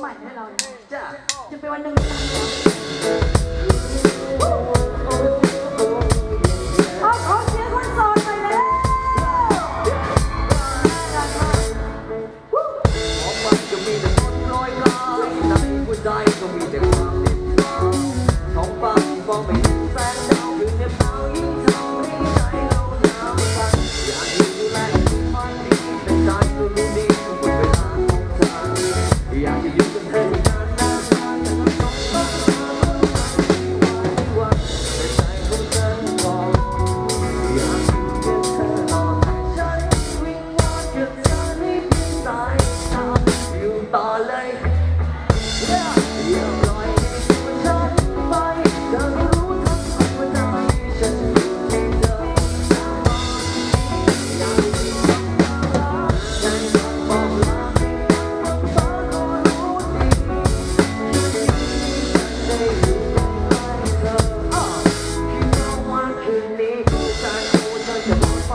ใหม่ให้เรานะจ้าจะเป็นวันหนึ่งเอาขอเสียงคนโสดหน่อยแล้วของมันจะมีแต่คนลอยกายในหัวใจก็มีแต่ความเด็ดดาวท้องฟ้าที่มองไม่เห็น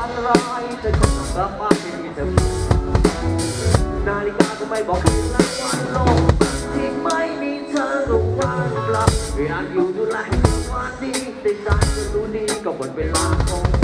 ฝันร้ายเธอคงต้องกลับมาไม่มีเธอนาฬิกาก็ไม่บอกคืนและวันโลกที่ไม่มีเธอก็ว่างเปล่าเวลาอยู่ดูแลวันดีแต่ใจก็รู้ดีก็หมดเวลาของเธ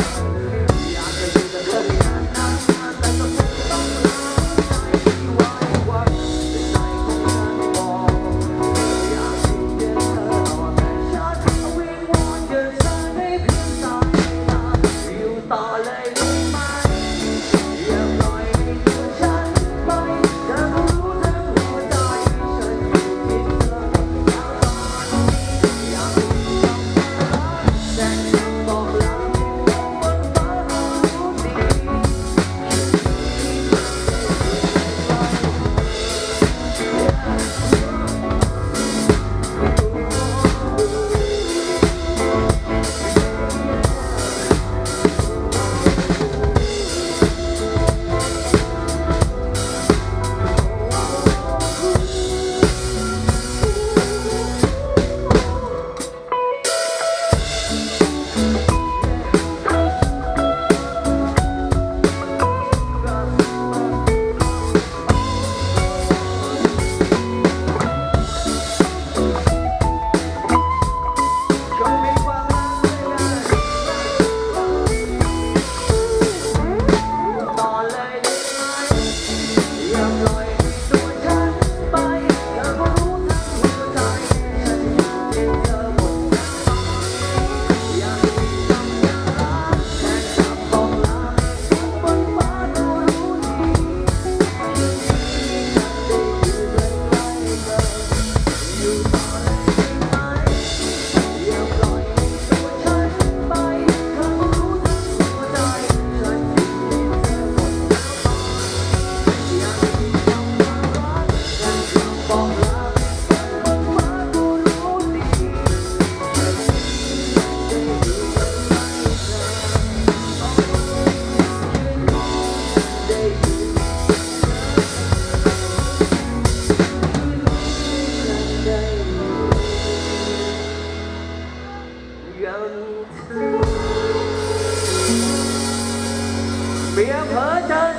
return. you. เบียเผลอเจอ